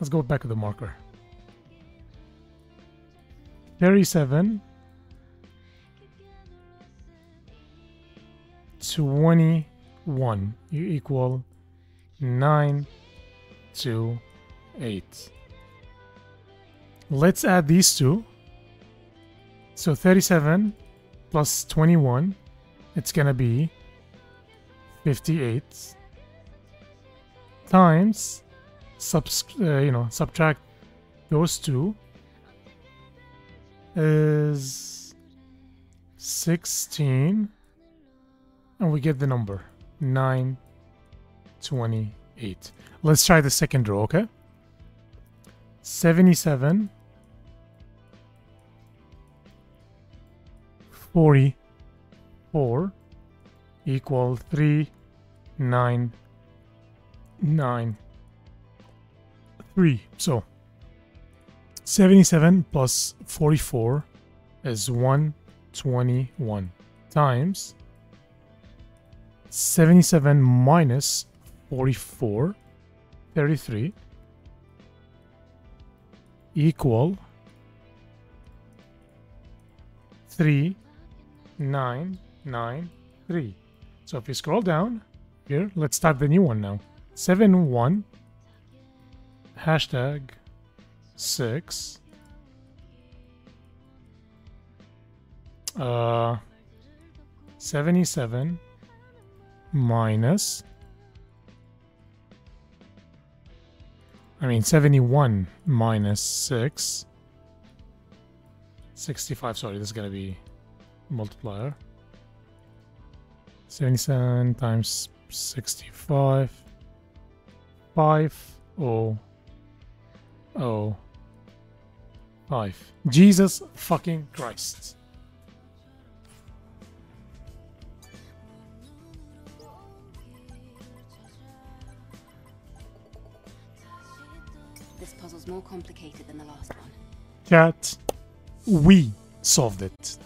Let's go back to the marker. 37 21 you equal 9 to 8 let's add these two. So 37 plus 21 it's gonna be 58 times subs uh, you know subtract those two is 16 and we get the number 928 let's try the second row okay? 77 44 equal 3 9 9 3 so 77 plus 44 is 121 times 77 minus 44 33 equal 3 9 9 3 so if you scroll down here let's start the new one now. 7 1 hashtag 6 uh 77 minus I mean 71 minus 6 65 sorry this is gonna be multiplier. 77 times 65 5 oh oh 5 Jesus fucking Christ This puzzle's more complicated than the last one. Chat, we solved it.